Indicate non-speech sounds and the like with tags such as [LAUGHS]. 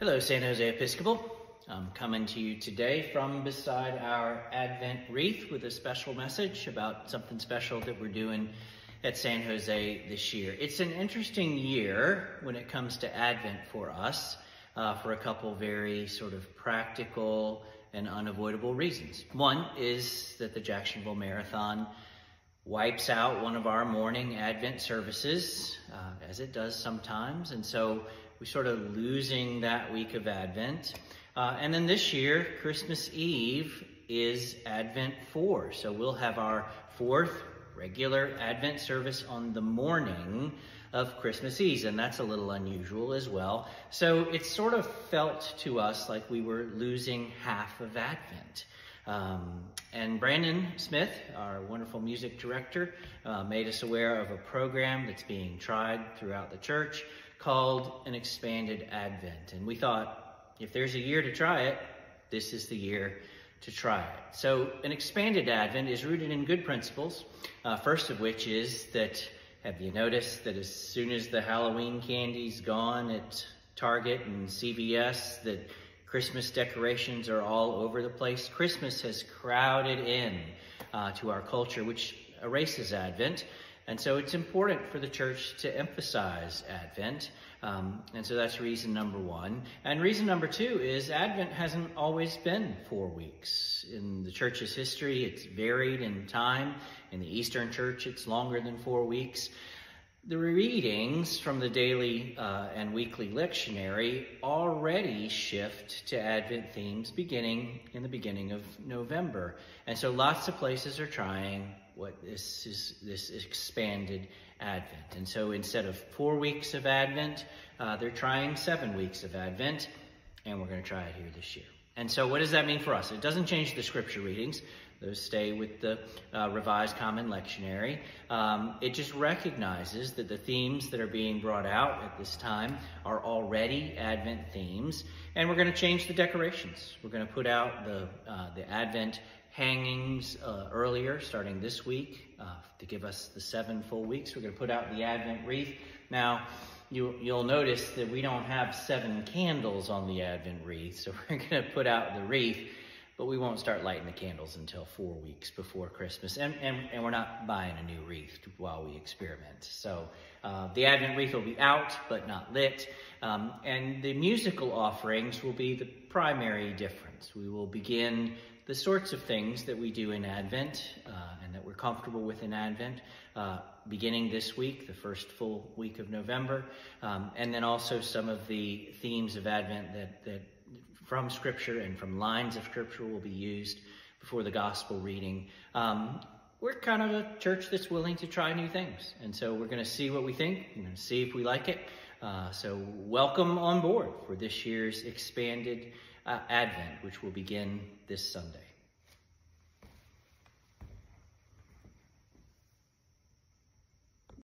Hello, San Jose Episcopal. I'm coming to you today from beside our Advent wreath with a special message about something special that we're doing at San Jose this year. It's an interesting year when it comes to Advent for us uh, for a couple very sort of practical and unavoidable reasons. One is that the Jacksonville Marathon wipes out one of our morning Advent services, uh, as it does sometimes, and so we're sort of losing that week of Advent. Uh, and then this year, Christmas Eve is Advent 4. So we'll have our fourth regular Advent service on the morning of Christmas Eve, and that's a little unusual as well. So it sort of felt to us like we were losing half of Advent. Um, and Brandon Smith, our wonderful music director, uh, made us aware of a program that's being tried throughout the church called an expanded Advent. And we thought, if there's a year to try it, this is the year to try it. So, an expanded Advent is rooted in good principles. Uh, first of which is that have you noticed that as soon as the Halloween candy's gone at Target and CVS, that Christmas decorations are all over the place? Christmas has crowded in uh, to our culture, which erases Advent. And so it's important for the church to emphasize Advent. Um, and so that's reason number one. And reason number two is Advent hasn't always been four weeks. In the church's history, it's varied in time. In the Eastern Church, it's longer than four weeks. The readings from the daily uh, and weekly lectionary already shift to Advent themes beginning in the beginning of November. And so lots of places are trying what this is this expanded Advent. And so instead of four weeks of Advent, uh, they're trying seven weeks of Advent, and we're going to try it here this year. And so what does that mean for us? It doesn't change the scripture readings. Those stay with the uh, Revised Common Lectionary. Um, it just recognizes that the themes that are being brought out at this time are already Advent themes, and we're going to change the decorations. We're going to put out the, uh, the Advent hangings uh, earlier, starting this week, uh, to give us the seven full weeks. We're going to put out the Advent wreath. Now, you, will notice that we don't have seven candles on the Advent wreath, so [LAUGHS] we're going to put out the wreath but we won't start lighting the candles until four weeks before Christmas. And, and, and we're not buying a new wreath while we experiment. So uh, the Advent wreath will be out, but not lit. Um, and the musical offerings will be the primary difference. We will begin the sorts of things that we do in Advent uh, comfortable with in Advent, uh, beginning this week, the first full week of November, um, and then also some of the themes of Advent that, that from Scripture and from lines of Scripture will be used before the gospel reading. Um, we're kind of a church that's willing to try new things. And so we're going to see what we think. To see if we like it. Uh, so welcome on board for this year's expanded uh, Advent, which will begin this Sunday.